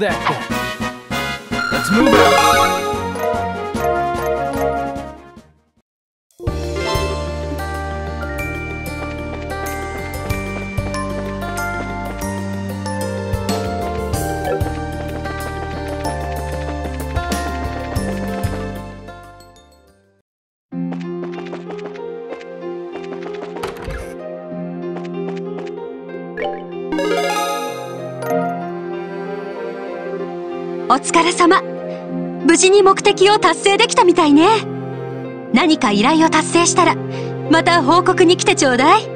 that 疲れ様。無事に目的を達成できたみたいね。何か依頼を達成したらまた報告に来てちょうだい。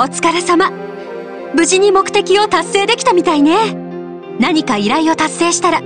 お疲れ様。無事に目的を達成できたみたいね。何か依頼を達成したら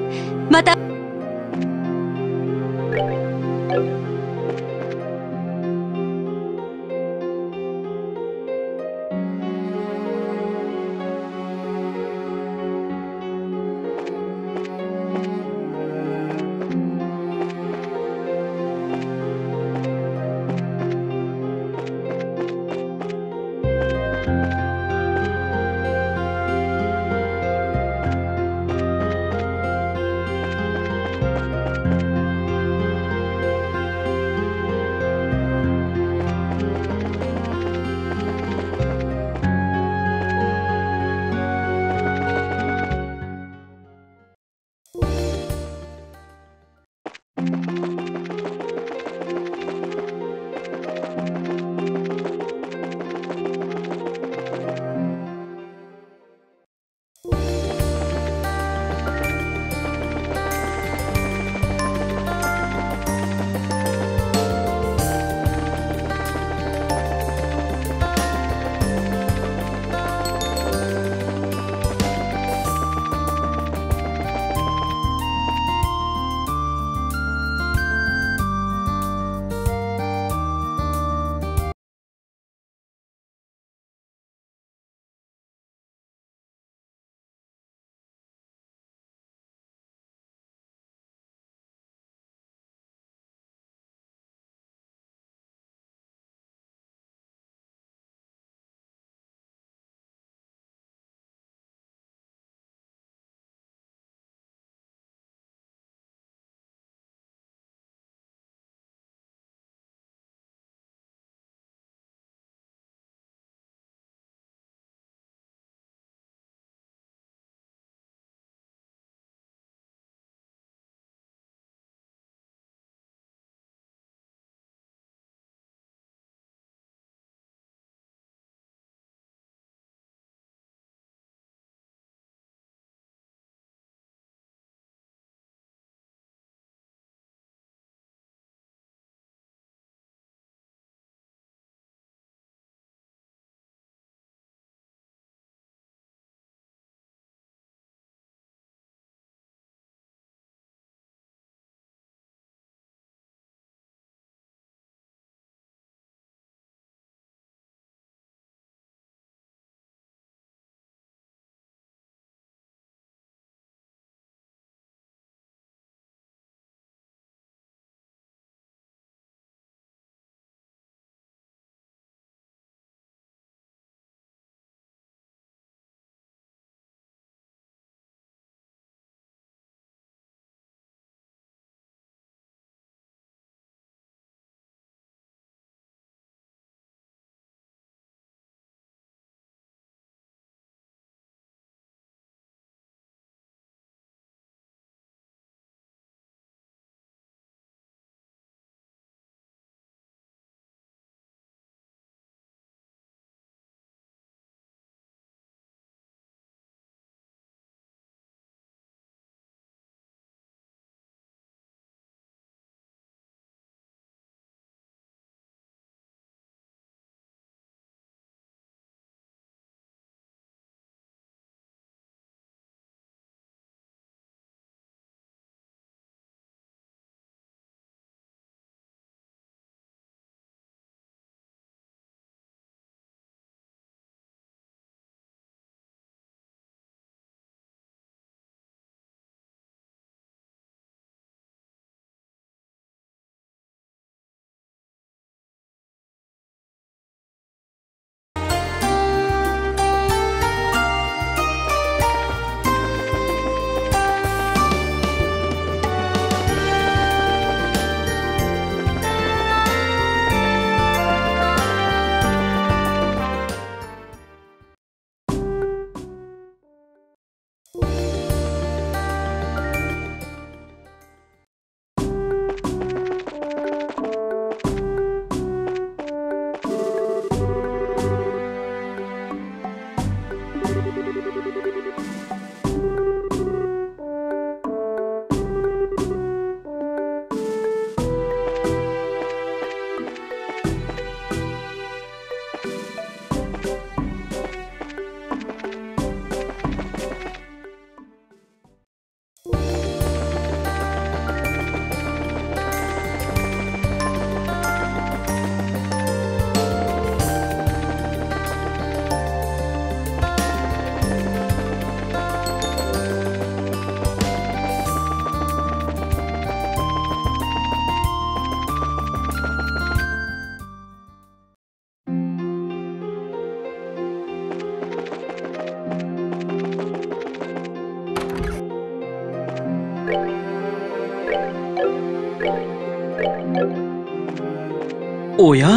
おや？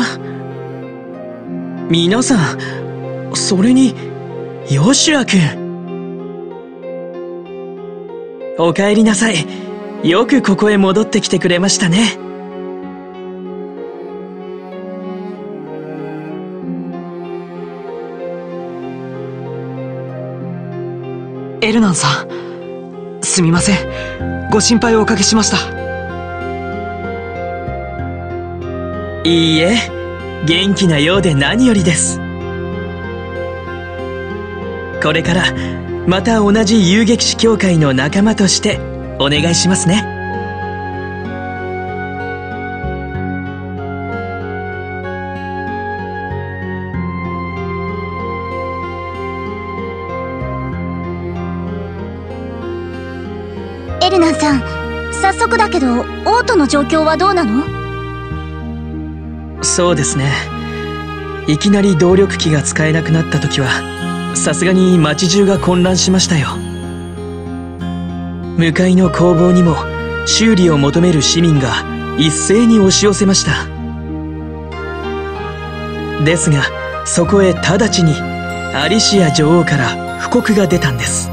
皆さん、それに、ヨシュア君。お帰りなさい。よくここへ戻ってきてくれましたね。エルナンさん、すみません。ご心配をおかけしました。いいえ、元気なようで何よりです。これからまた同じ遊撃士協会の仲間としてお願いしますね。エルナンさん早速だけどオートの状況はどうなの？そうですね。いきなり動力機が使えなくなった時はさすがに街中が混乱しましたよ。向かいの工房にも修理を求める市民が一斉に押し寄せました。ですがそこへ直ちにアリシア女王から布告が出たんです。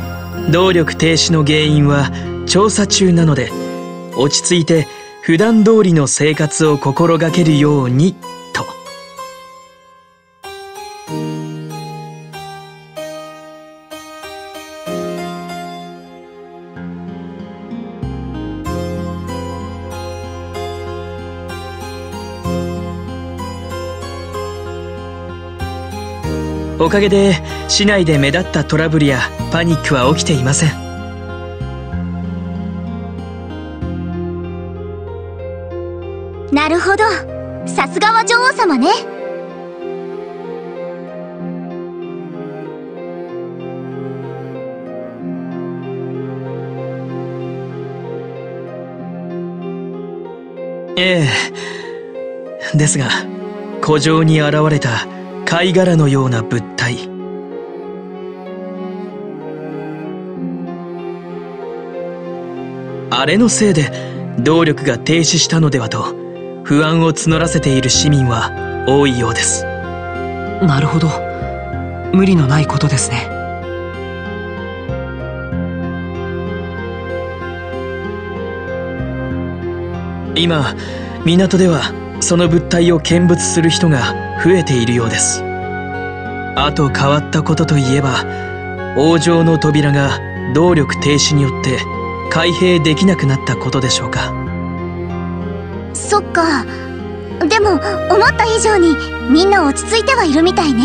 動力停止の原因は調査中なので落ち着いて普段通りの生活を心がけるようにと。おかげで市内で目立ったトラブルやパニックは起きていません。なるほど。さすがは女王様ね。ええ。ですが古城に現れた貝殻のような物体。あれのせいで動力が停止したのではと。不安を募らせている市民は多いようです。なるほど。無理のないことですね。今港ではその物体を見物する人が増えているようです。あと変わったことといえば王城の扉が動力停止によって開閉できなくなったことでしょうかそっか。でも思った以上にみんな落ち着いてはいるみたいね。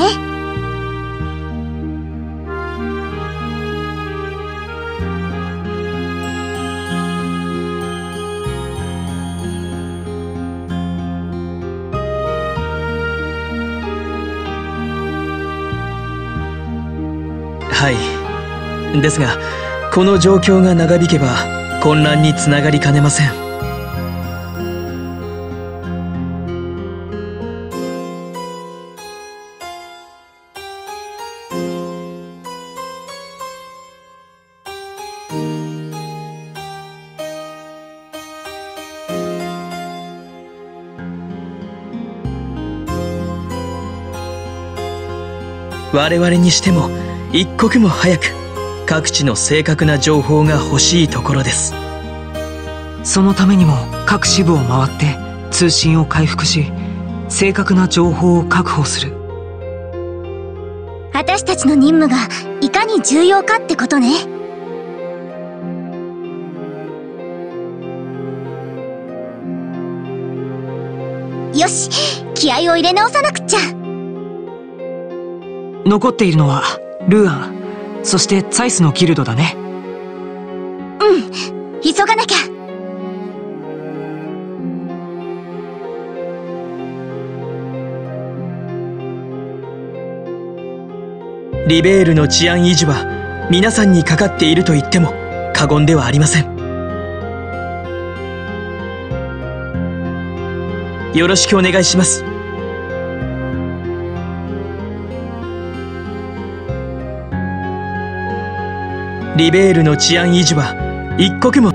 はい。ですがこの状況が長引けば混乱につながりかねません。我々にしても一刻も早く各地の正確な情報が欲しいところです。そのためにも各支部を回って通信を回復し正確な情報を確保する。私たちの任務がいかに重要かってことね。よし気合を入れ直さなくっちゃ残っているのはルーアンそしてツァイスのギルドだね。うん。急がなきゃ。リベールの治安維持は皆さんにかかっていると言っても過言ではありません。よろしくお願いしますリベールの治安維持は一刻も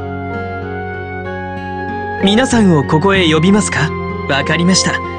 皆さんをここへ呼びますか？わかりました。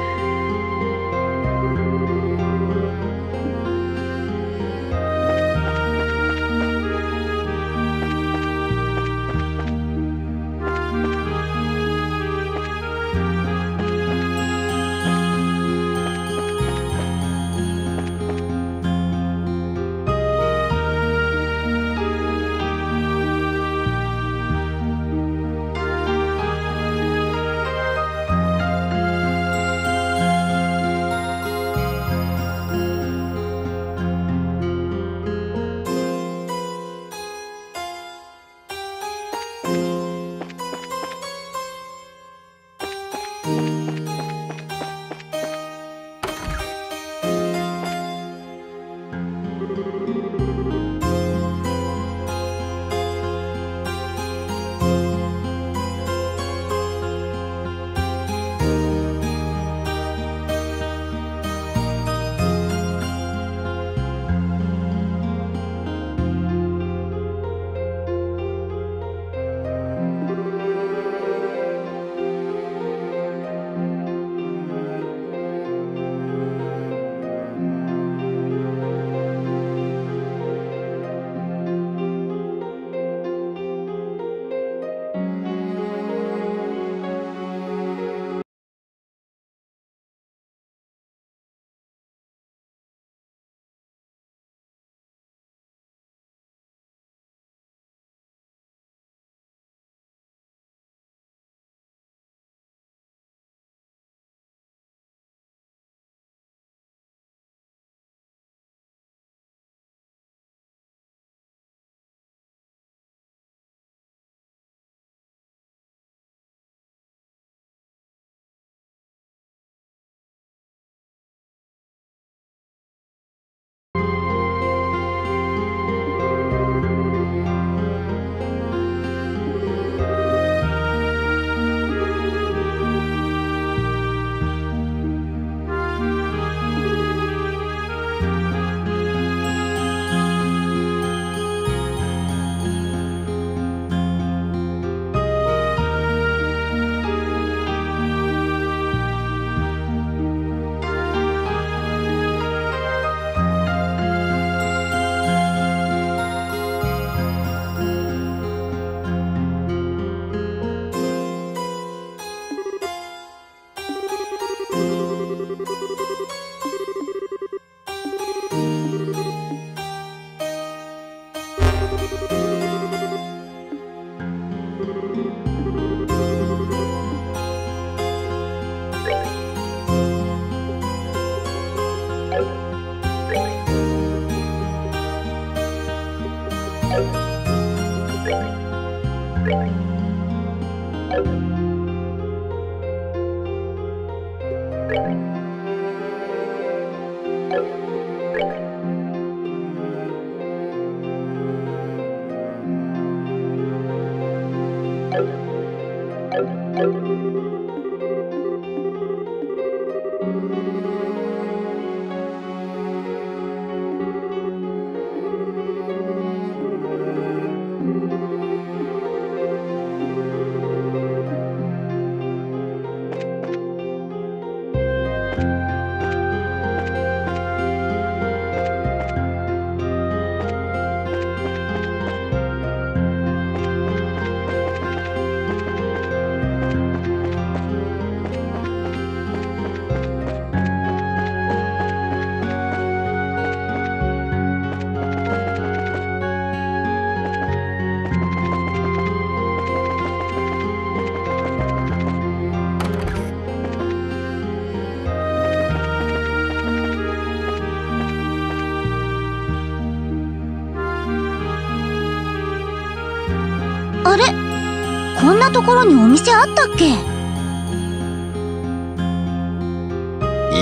ところにお店あったっけ？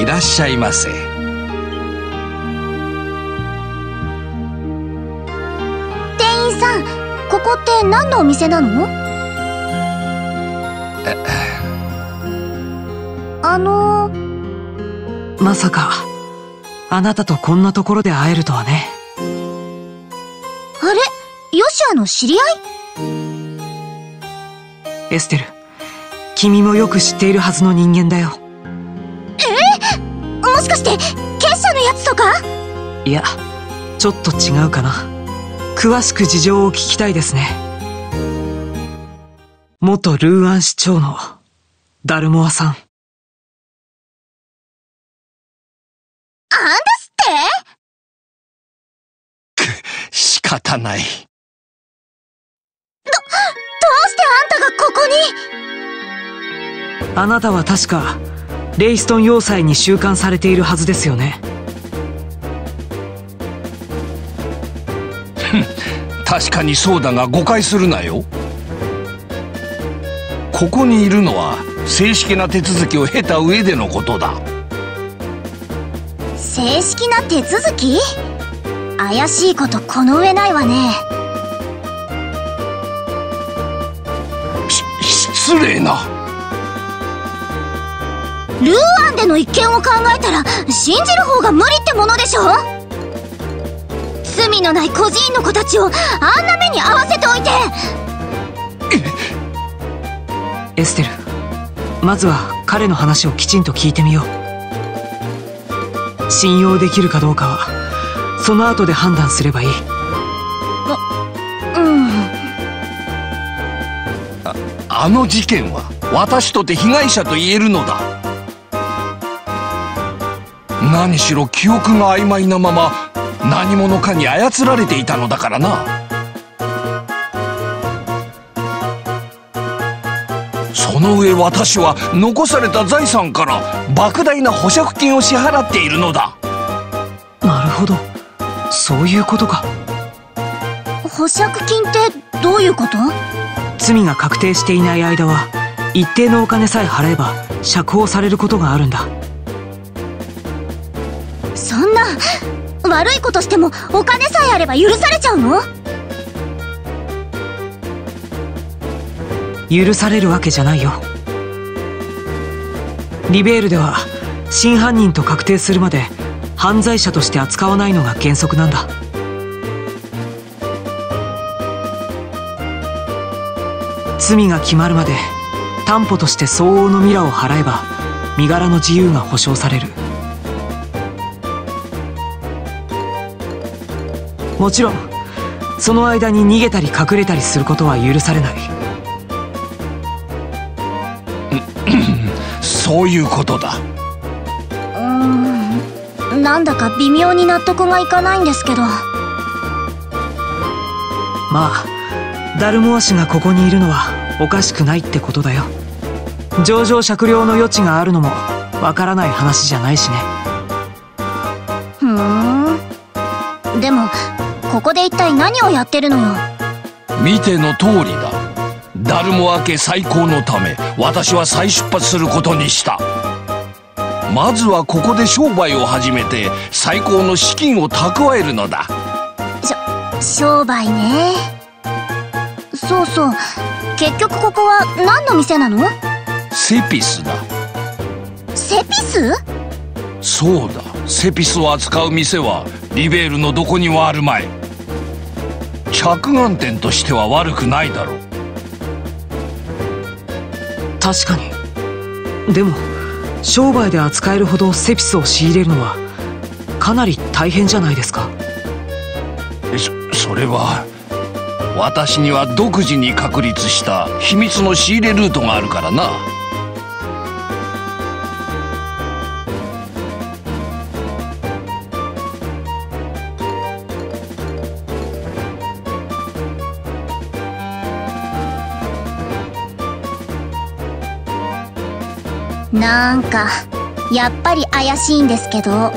いらっしゃいませ。店員さんここって何のお店なの？あのまさかあなたとこんなところで会えるとはね。あれ？ヨシアの知り合い？君もよく知っているはずの人間だよ。もしかして結社のやつとか？いやちょっと違うかな。詳しく事情を聞きたいですね。元ルーアン市長のダルモアさん。あんですって？仕方ない。どうしてあんたがここに？あなたは確かレイストン要塞に収監されているはずですよね。確かにそうだが誤解するなよ。ここにいるのは正式な手続きを経た上でのことだ。正式な手続き？怪しいことこの上ないわね。し失礼なルーアンでの一件を考えたら信じる方が無理ってものでしょ？罪のない孤児院の子たちをあんな目に遭わせておいて。エステルまずは彼の話をきちんと聞いてみよう。信用できるかどうかはその後で判断すればいい。うん。あの事件は私とて被害者と言えるのだ何しろ記憶が曖昧なまま何者かに操られていたのだからな。その上私は残された財産から莫大な保釈金を支払っているのだ。なるほど。そういうことか。保釈金ってどういうこと？罪が確定していない間は一定のお金さえ払えば釈放されることがあるんだそんな悪いことしてもお金さえあれば許されちゃうの？許されるわけじゃないよ。リベールでは真犯人と確定するまで犯罪者として扱わないのが原則なんだ。罪が決まるまで担保として相応のミラを払えば身柄の自由が保障される。もちろんその間に逃げたり隠れたりすることは許されない。そういうことだ。うーんなんだか微妙に納得がいかないんですけど。まあダルモア氏がここにいるのはおかしくないってことだよ。上場酌量の余地があるのもわからない話じゃないしねここで一体何をやってるのよ？見ての通りだ。ダルモア家再興のため私は再出発することにした。まずはここで商売を始めて最高の資金を蓄えるのだ。商売ね。そうそう。結局ここは何の店なの？セピスだ。セピス？そうだ。セピスを扱う店はリベールのどこにもあるまい着眼点としては悪くないだろう。確かに。でも商売で扱えるほどセピスを仕入れるのはかなり大変じゃないですか。そそれは私には独自に確立した秘密の仕入れルートがあるからななんかやっぱり怪しいんですけど。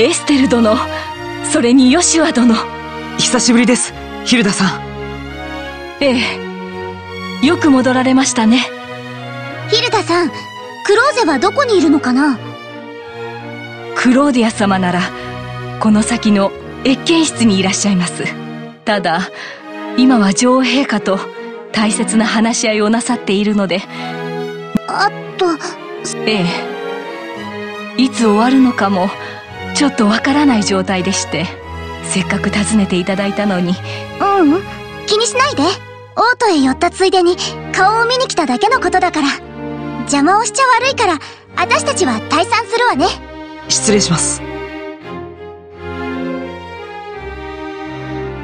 エステル殿。それにヨシュア殿。久しぶりですヒルダさん。ええ。よく戻られましたね。ヒルダさんクローゼはどこにいるのかな？クローディア様ならこの先の謁見室にいらっしゃいます。ただ今は女王陛下と大切な話し合いをなさっているので。あとええ。いつ終わるのかもちょっとわからない状態でしてせっかく訪ねていただいたのに。ううん。気にしないで。オートへ寄ったついでに顔を見に来ただけのことだから。邪魔をしちゃ悪いから私たちは退散するわね。失礼します。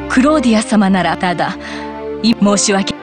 クローディア様ならただい申し訳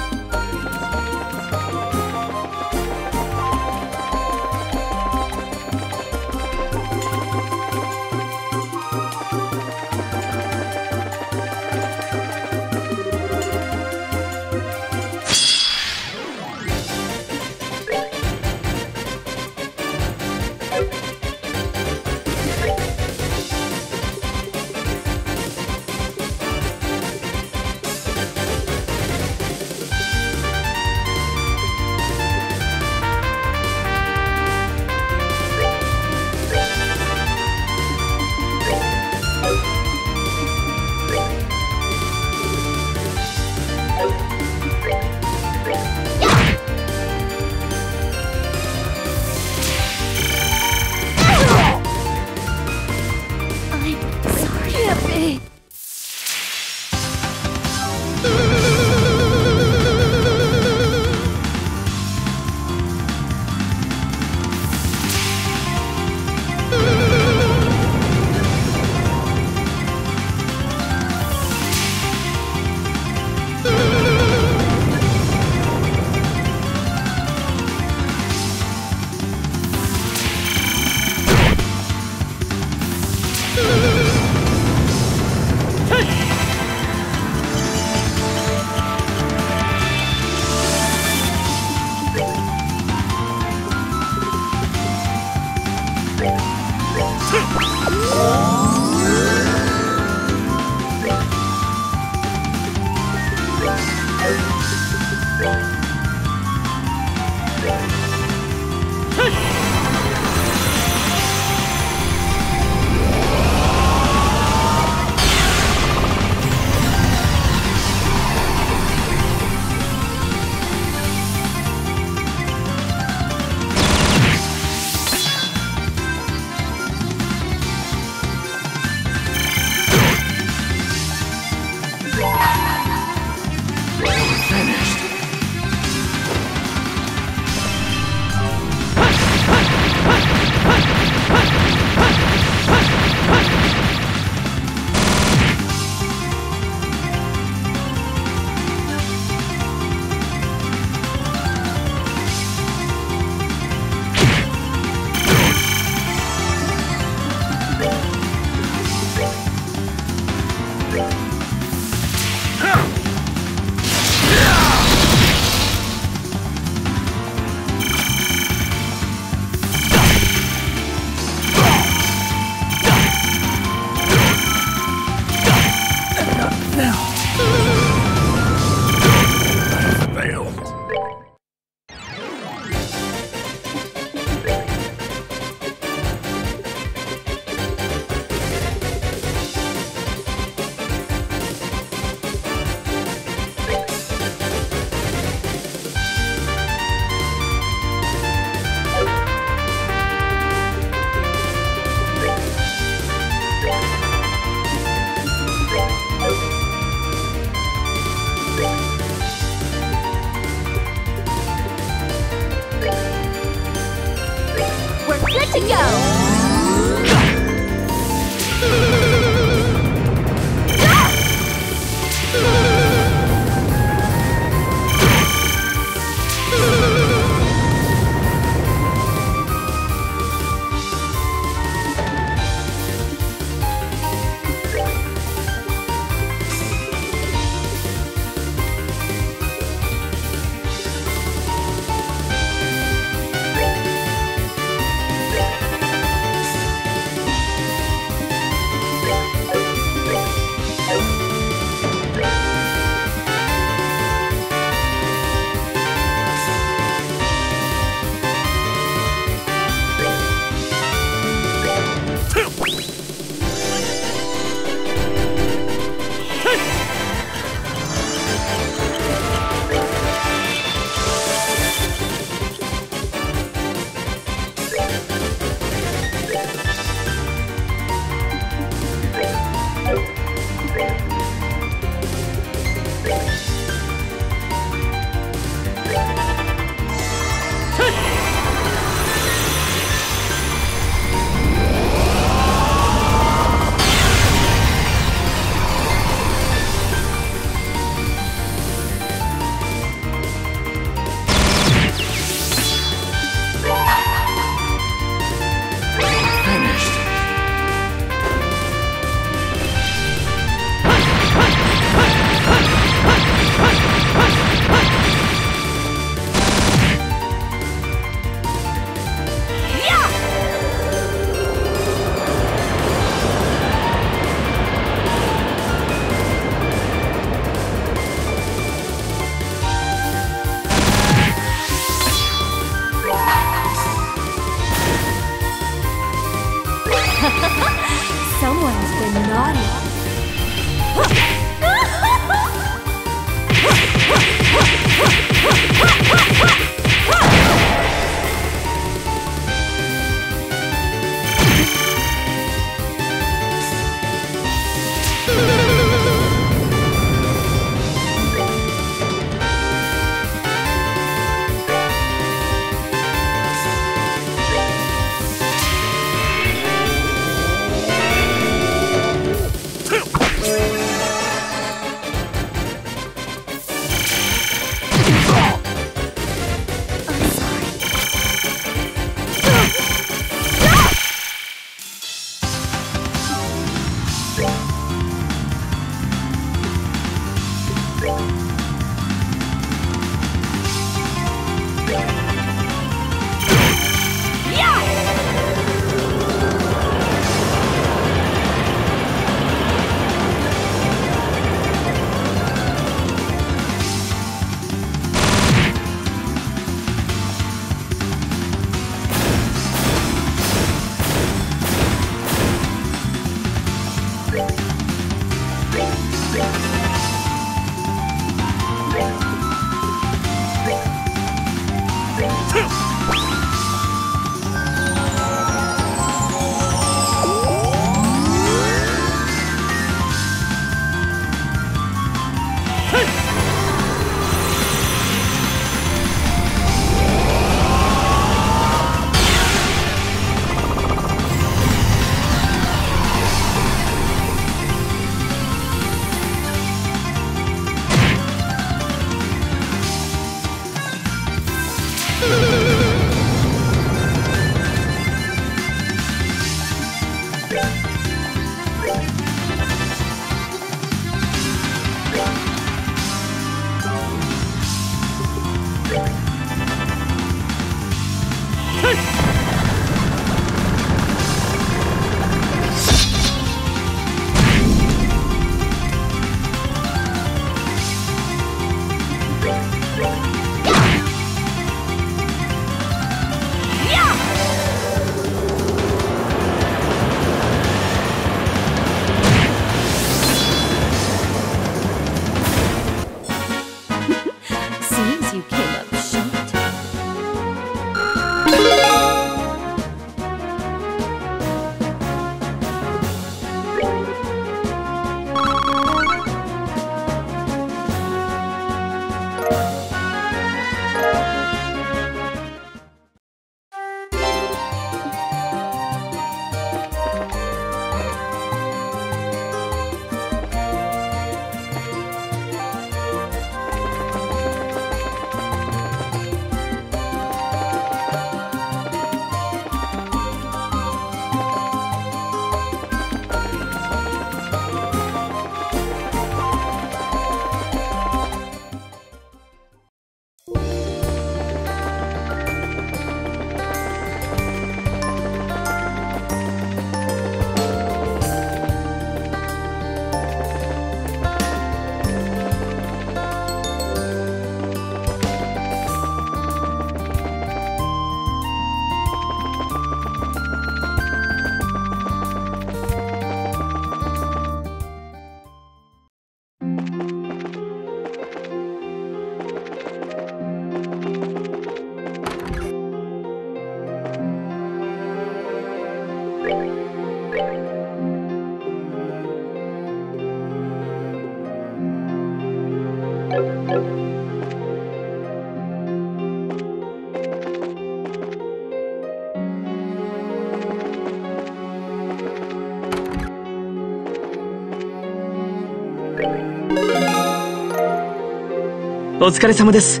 お疲れ様です。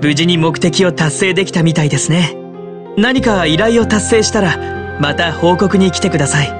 無事に目的を達成できたみたいですね。何か依頼を達成したらまた報告に来てください。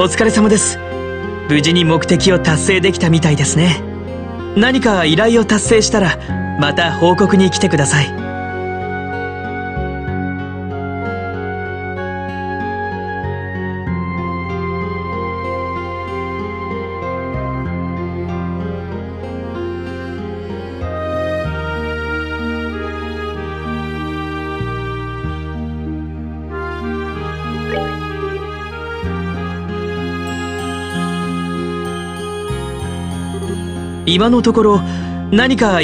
お疲れ様です。無事に目的を達成できたみたいですね。何か依頼を達成したらまた報告に来てください。今のところ何か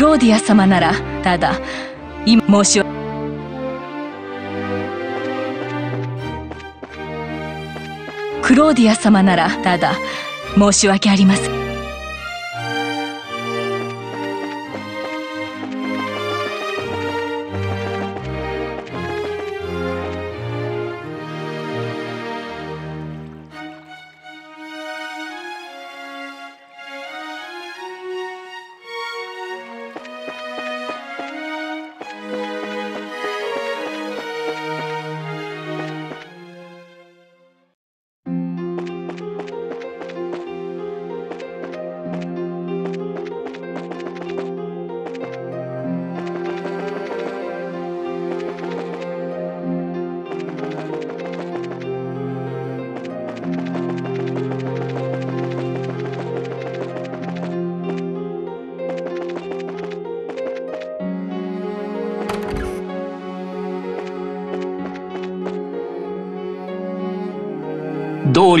ローディア様ならただ今申し訳。クローディア様ならただ申し訳ありません。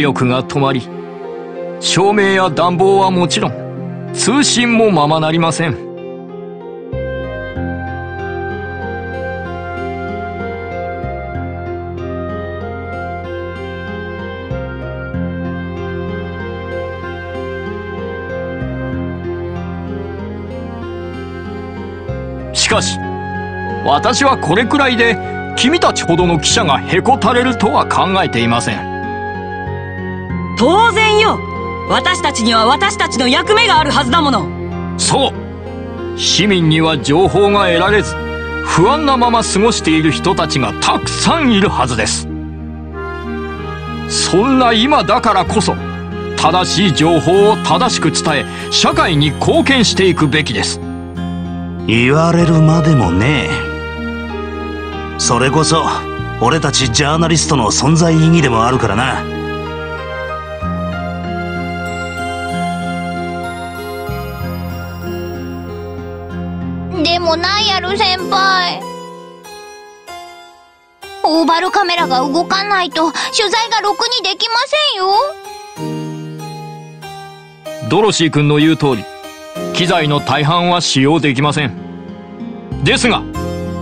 力が止まり照明や暖房はもちろん通信もままなりません。しかし私はこれくらいで君たちほどの記者がへこたれるとは考えていません。当然よ。私たちには私たちの役目があるはずだもの。そう。市民には情報が得られず不安なまま過ごしている人たちがたくさんいるはずです。そんな今だからこそ正しい情報を正しく伝え社会に貢献していくべきです。言われるまでもね。それこそ俺たちジャーナリストの存在意義でもあるからなル先輩。オーバルカメラが動かないと取材がろくにできませんよ。ドロシー君の言う通り機材の大半は使用できません。ですが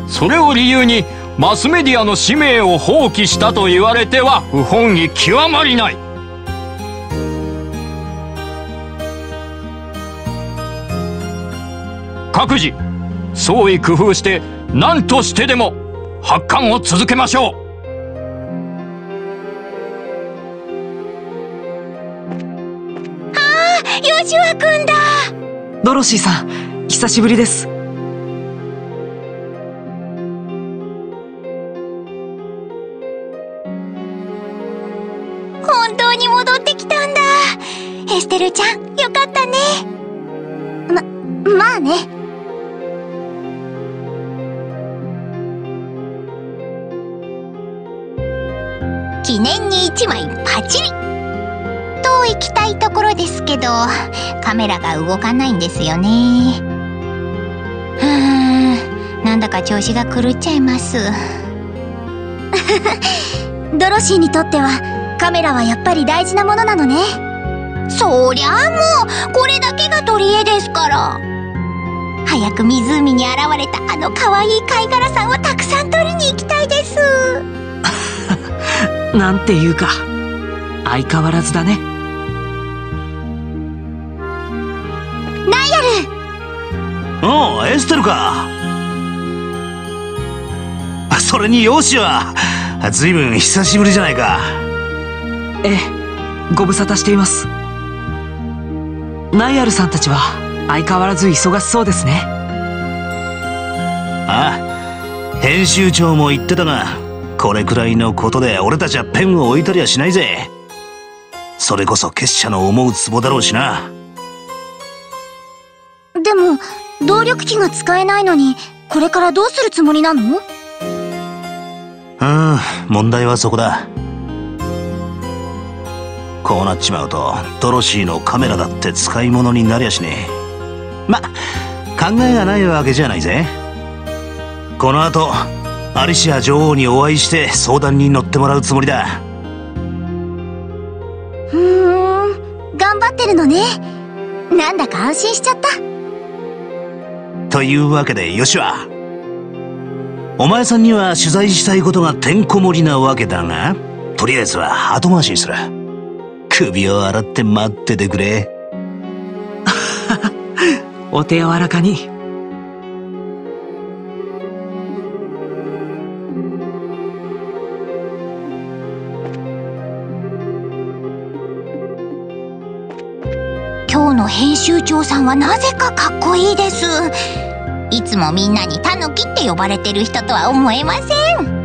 それを理由にマスメディアの使命を放棄したと言われては不本意極まりない。各自創意工夫して何としてでも発刊を続けましょう。ヨシュア君だ。ドロシーさん久しぶりです。本当に戻ってきたんだ。エステルちゃんよかったね。ままあね記念に1枚パチリ。と行きたいところですけどカメラが動かないんですよね。ふーんなんだか調子が狂っちゃいます。ドロシーにとってはカメラはやっぱり大事なものなのね。そりゃあもうこれだけが取り柄ですから。早く湖に現れたあの可愛い貝殻さんをたくさん取りに行きたいです。なんていうか相変わらずだね。ナイアル。おうエステルか。それにヨシは随分久しぶりじゃないか。ええご無沙汰しています。ナイアルさんたちは相変わらず忙しそうですね。ああ編集長も言ってたがこれくらいのことで俺たちはペンを置いたりはしないぜ。それこそ結社の思うツボだろうしな。でも動力機が使えないのにこれからどうするつもりなの？うん問題はそこだ。こうなっちまうとドロシーのカメラだって使い物になりゃしねえ。ま考えがないわけじゃないぜ。この後アリシア女王にお会いして相談に乗ってもらうつもりだ。ふーん頑張ってるのね。なんだか安心しちゃった。というわけでよしはお前さんには取材したいことがてんこ盛りなわけだがとりあえずは後回しにする。首を洗って待っててくれ。お手柔らかに長さんはなぜかかっこいいです。いつもみんなにタヌキって呼ばれてる人とは思えません「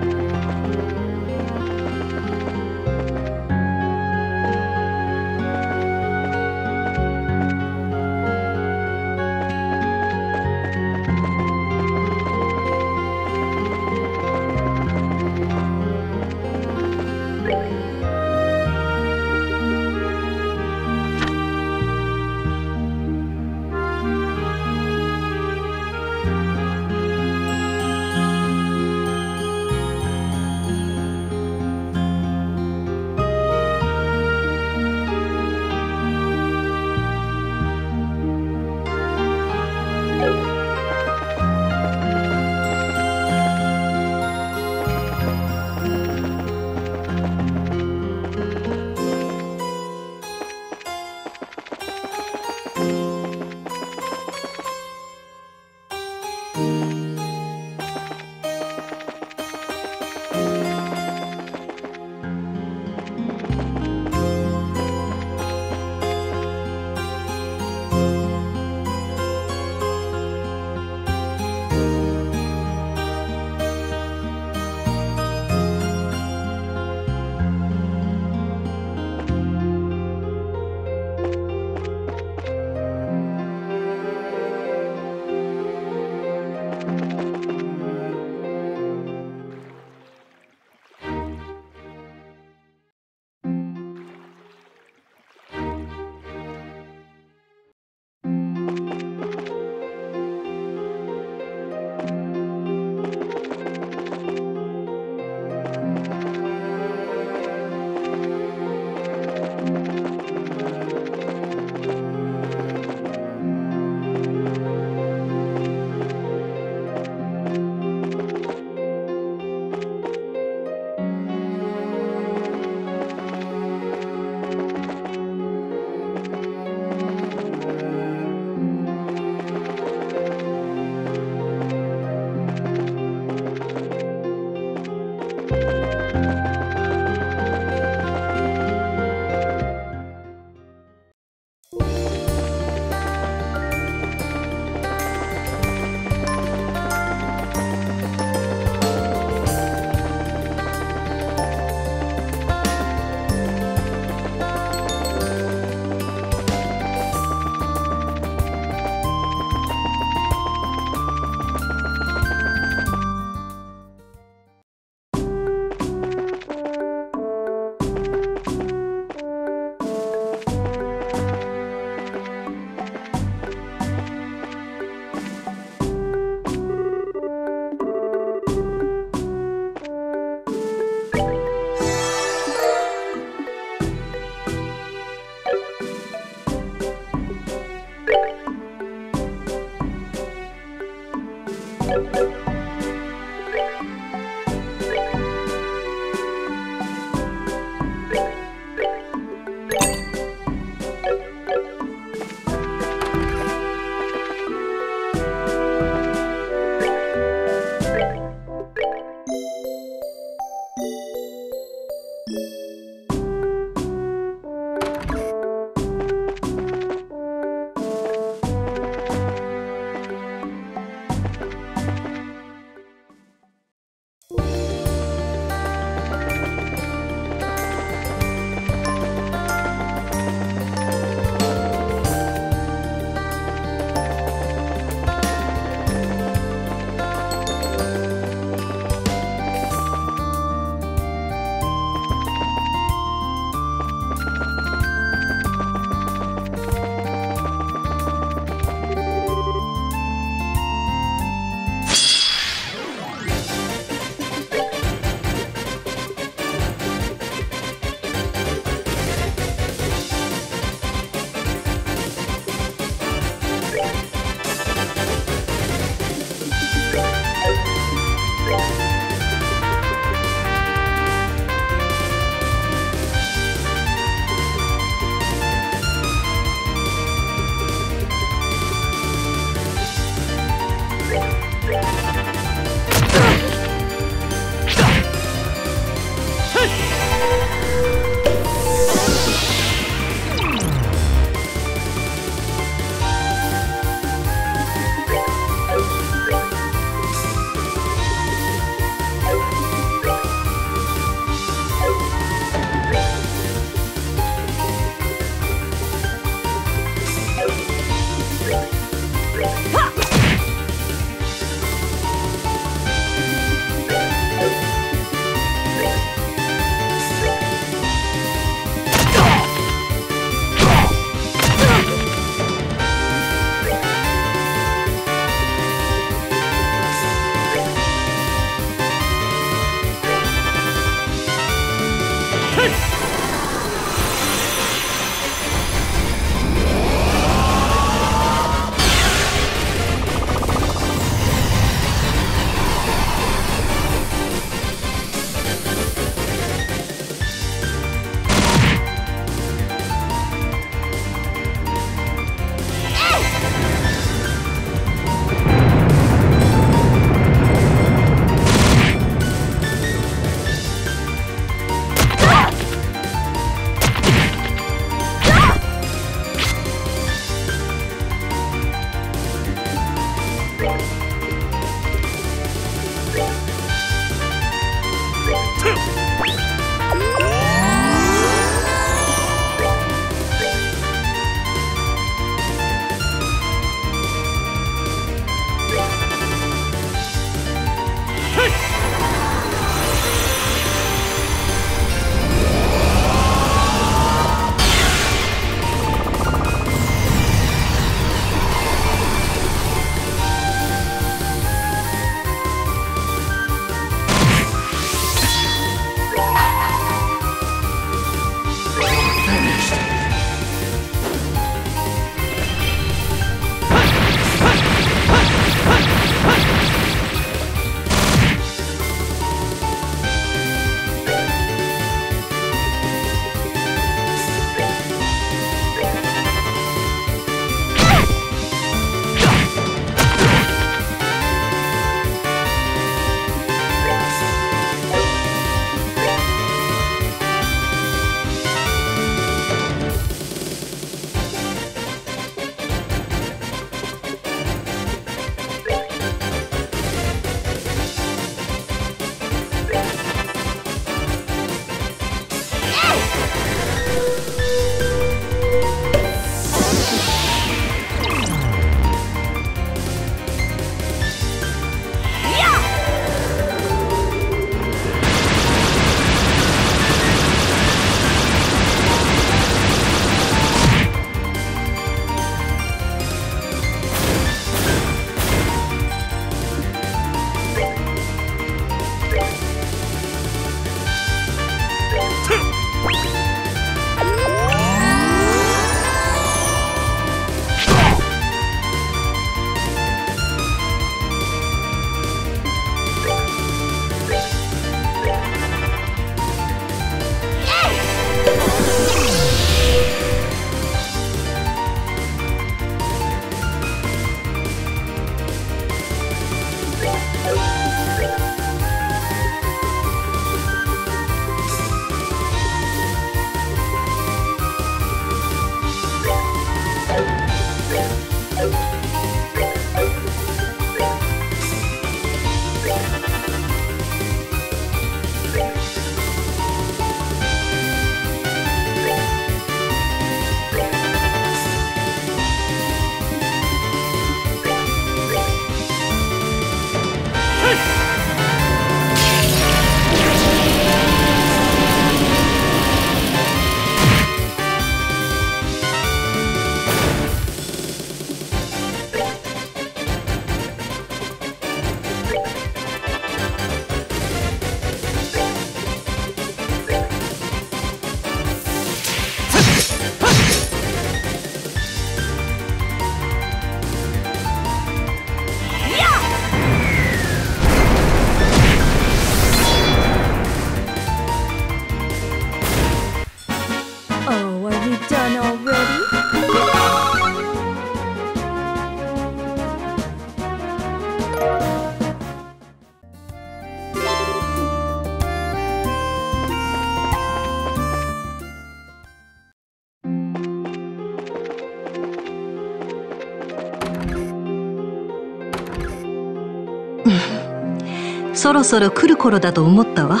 そろそろ来る頃だと思ったわ。っ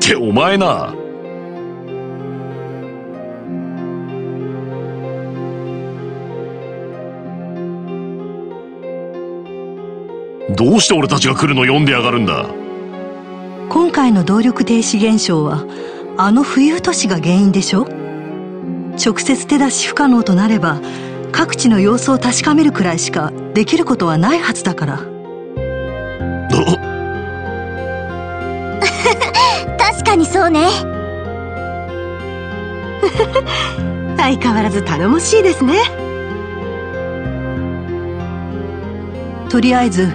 てお前な。どうして俺たちが来るの読んでやがるんだ？今回の動力停止現象はあの冬都市が原因でしょ？直接手出し不可能となれば各地の様子を確かめるくらいしかできることはないはずだからそうね。相変わらず頼もしいですね。とりあえず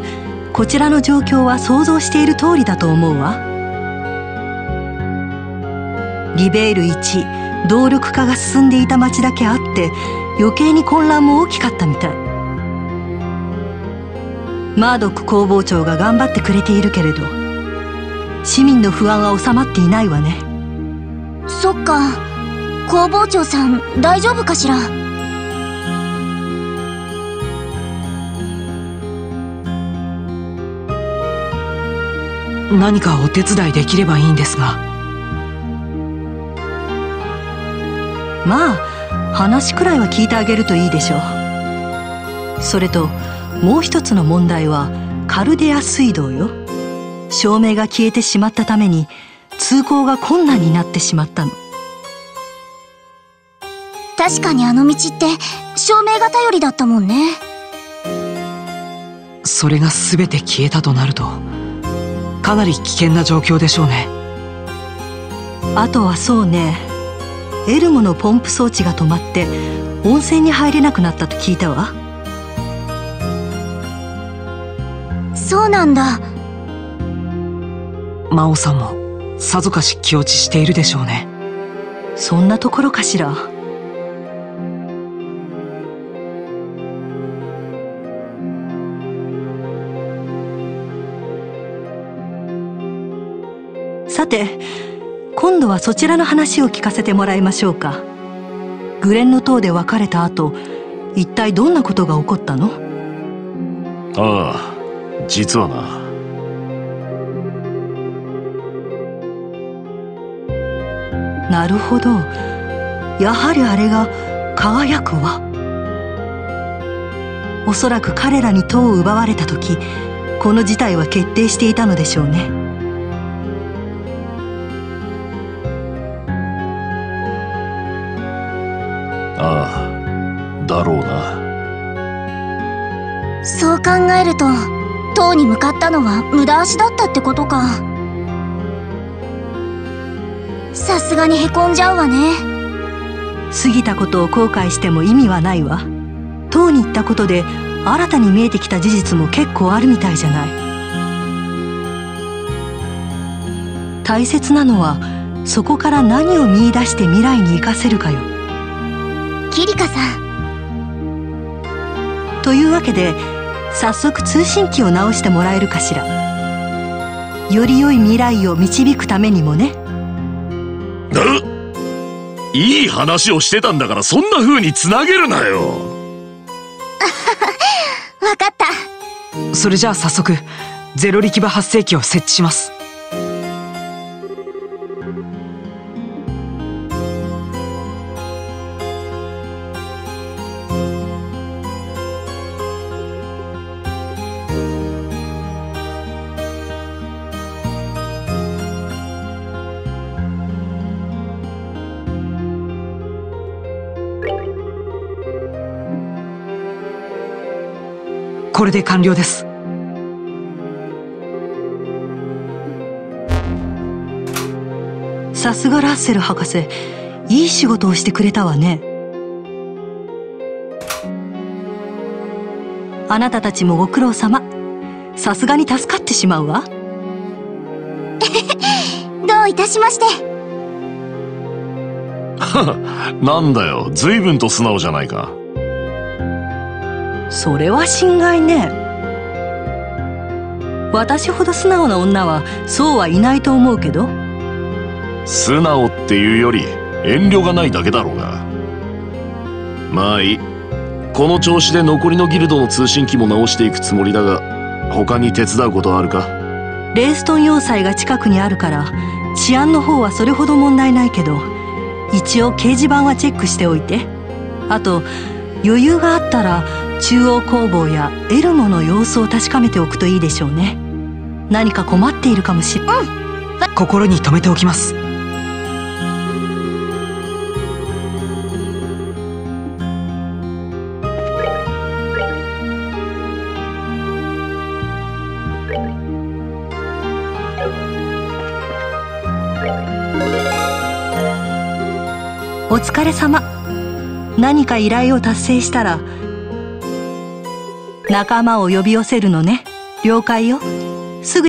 こちらの状況は想像している通りだと思うわ。リベール1動力化が進んでいた町だけあって余計に混乱も大きかったみたい。マードック工房長が頑張ってくれているけれど市民の不安は収まっていないわね。そっか。工房長さん大丈夫かしら？何かお手伝いできればいいんですが。まあ話くらいは聞いてあげるといいでしょう。それともう一つの問題はカルデア水道よ照明が消えてしまったために通行が困難になってしまったの。確かにあの道って照明が頼りだったもんね。それが全て消えたとなるとかなり危険な状況でしょうね。あとはそうね。エルモのポンプ装置が止まって温泉に入れなくなったと聞いたわ。そうなんだ真央さんもさぞかし気落ちしているでしょうね。そんなところかしら？さて今度はそちらの話を聞かせてもらいましょうか。グレンの塔で別れた後一体どんなことが起こったの？ああ実はななるほど。やはりあれが輝くわおそらく彼らに塔を奪われた時この事態は決定していたのでしょうね。ああだろうな。そう考えると塔に向かったのは無駄足だったってことかさすがにへこんじゃうわね。過ぎたことを後悔しても意味はないわ。塔に行ったことで新たに見えてきた事実も結構あるみたいじゃない。大切なのはそこから何を見出して未来に生かせるかよ。キリカさん。というわけで早速通信機を直してもらえるかしら。より良い未来を導くためにもねいい話をしてたんだからそんな風につなげるなよ。わかった。それじゃあ早速ゼロ力場発生器を設置しますこれで完了です。さすがラッセル博士。いい仕事をしてくれたわね。あなたたちもご苦労様。さすがに助かってしまうわ。どういたしまして。なんだよ。随分と素直じゃないかそれは心外ね。私ほど素直な女はそうはいないと思うけど。素直っていうより遠慮がないだけだろうが。まあいい。この調子で残りのギルドの通信機も直していくつもりだが他に手伝うことはあるか？レーストン要塞が近くにあるから治安の方はそれほど問題ないけど一応掲示板はチェックしておいて。あと余裕があったら中央工房やエルモの様子を確かめておくといいでしょうね。何か困っているかもしれうん。心に留めておきます。お疲れ様何か依頼を達成したら仲間を呼び寄せるのね。了解よ。すぐ「